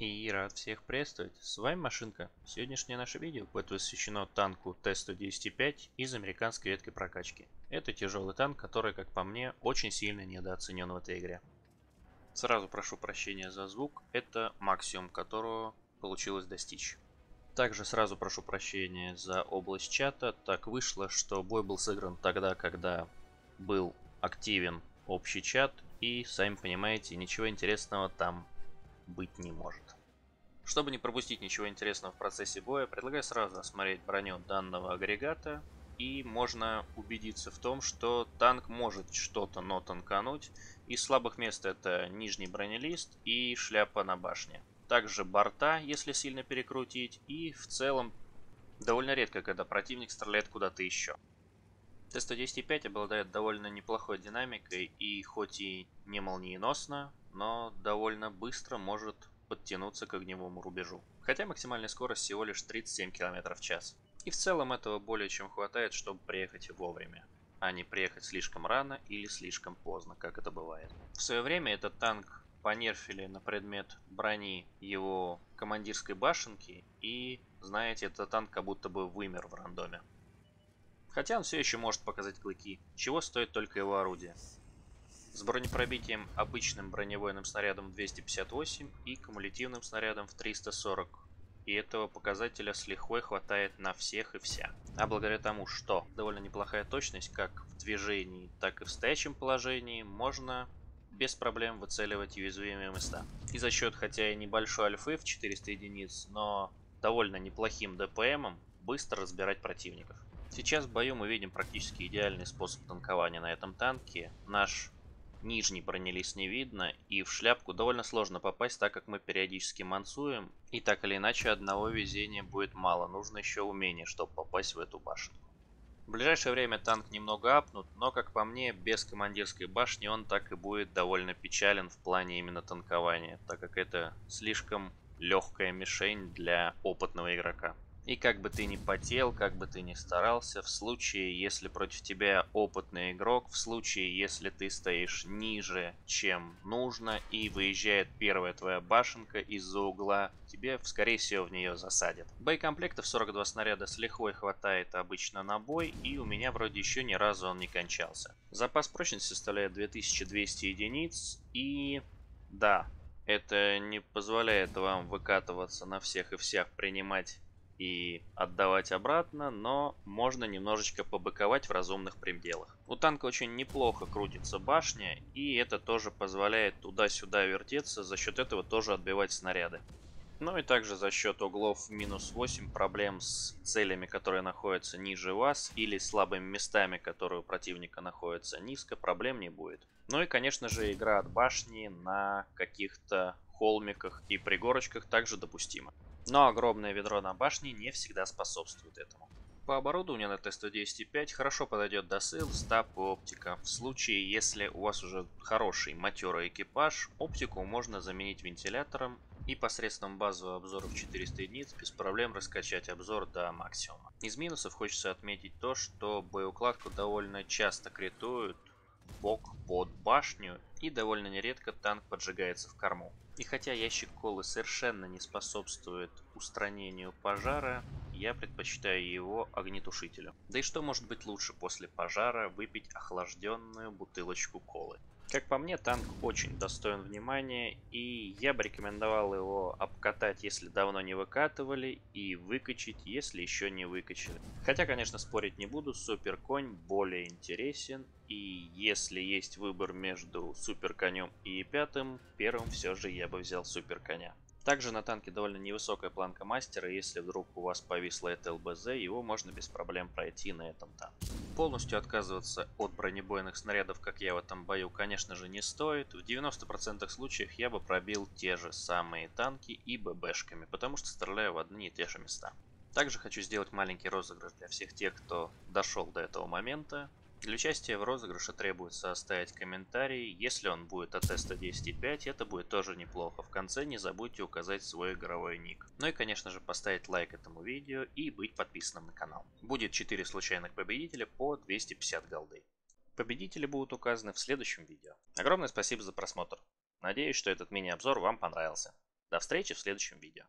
И рад всех приветствовать. С вами Машинка. Сегодняшнее наше видео будет посвящено танку Т-110-5 из американской ветки прокачки. Это тяжелый танк, который, как по мне, очень сильно недооценен в этой игре. Сразу прошу прощения за звук, это максимум, которого получилось достичь. Также сразу прошу прощения за область чата, так вышло, что бой был сыгран тогда, когда был активен общий чат, и, сами понимаете, ничего интересного там быть не может. Чтобы не пропустить ничего интересного в процессе боя, предлагаю сразу осмотреть броню данного агрегата, и можно убедиться в том, что танк может что-то, но танкануть. Из слабых мест это нижний бронелист и шляпа на башне. Также борта, если сильно перекрутить, и в целом довольно редко, когда противник стреляет куда-то еще. Т-110-5 обладает довольно неплохой динамикой и хоть и не молниеносно, но довольно быстро может подтянуться к огневому рубежу. Хотя максимальная скорость всего лишь 37 км в час. И в целом этого более чем хватает, чтобы приехать вовремя, а не приехать слишком рано или слишком поздно, как это бывает. В свое время этот танк понерфили на предмет брони его командирской башенки, и, знаете, этот танк как будто бы вымер в рандоме. Хотя он все еще может показать клыки, чего стоит только его орудие с бронепробитием обычным бронебойным снарядом 258 и кумулятивным снарядом в 340. И этого показателя с лихвой хватает на всех и вся. А благодаря тому, что довольно неплохая точность как в движении, так и в стоячем положении, можно без проблем выцеливать уязвимые места. И за счет хотя и небольшой альфы в 400 единиц, но довольно неплохим ДПМом, быстро разбирать противников. Сейчас в бою мы видим практически идеальный способ танкования на этом танке. Наш Нижний бронелист не видно, и в шляпку довольно сложно попасть, так как мы периодически мансуем, и так или иначе одного везения будет мало, нужно еще умение, чтобы попасть в эту башенку. В ближайшее время танк немного апнут, но как по мне, без командирской башни он так и будет довольно печален в плане именно танкования, так как это слишком легкая мишень для опытного игрока. И как бы ты ни потел, как бы ты ни старался, в случае, если против тебя опытный игрок, в случае, если ты стоишь ниже, чем нужно, и выезжает первая твоя башенка из-за угла, тебе, скорее всего, в нее засадят. Боекомплектов 42 снаряда с лихвой хватает обычно на бой, и у меня вроде еще ни разу он не кончался. Запас прочности составляет 2200 единиц, и... Да, это не позволяет вам выкатываться на всех и всех, принимать и отдавать обратно, но можно немножечко побыковать в разумных пределах. У танка очень неплохо крутится башня, и это тоже позволяет туда-сюда вертеться, за счет этого тоже отбивать снаряды. Ну и также за счет углов минус 8 проблем с целями, которые находятся ниже вас, или слабыми местами, которые у противника находятся низко, проблем не будет. Ну и конечно же игра от башни на каких-то холмиках и пригорочках также допустима. Но огромное ведро на башне не всегда способствует этому. По оборудованию на Т-110.5 хорошо подойдет досыл, стаб оптика. В случае, если у вас уже хороший матерый экипаж, оптику можно заменить вентилятором и посредством базового обзора в 400 единиц без проблем раскачать обзор до максимума. Из минусов хочется отметить то, что боеукладку довольно часто критуют бок под башню и довольно нередко танк поджигается в корму. И хотя ящик колы совершенно не способствует устранению пожара, я предпочитаю его огнетушителю. Да и что может быть лучше после пожара выпить охлажденную бутылочку колы. Как по мне, танк очень достоин внимания, и я бы рекомендовал его обкатать, если давно не выкатывали, и выкачать, если еще не выкачали. Хотя, конечно, спорить не буду, супер конь более интересен, и если есть выбор между супер конем и пятым, первым все же я бы взял супер коня. Также на танке довольно невысокая планка мастера, если вдруг у вас повисло это ЛБЗ, его можно без проблем пройти на этом танке. Полностью отказываться от бронебойных снарядов, как я в этом бою, конечно же не стоит. В 90% случаев я бы пробил те же самые танки и ББшками, потому что стреляю в одни и те же места. Также хочу сделать маленький розыгрыш для всех тех, кто дошел до этого момента. Для участия в розыгрыше требуется оставить комментарий. Если он будет от теста 10.5, это будет тоже неплохо. В конце не забудьте указать свой игровой ник. Ну и конечно же поставить лайк этому видео и быть подписанным на канал. Будет 4 случайных победителя по 250 голды. Победители будут указаны в следующем видео. Огромное спасибо за просмотр. Надеюсь, что этот мини-обзор вам понравился. До встречи в следующем видео.